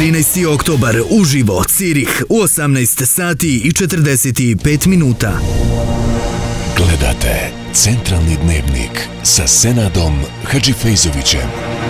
13. oktobar uživo Cirih u 18 sati i 45 minuta. Gledate Centralni dnevnik sa Senadom Hadžifejzovićem.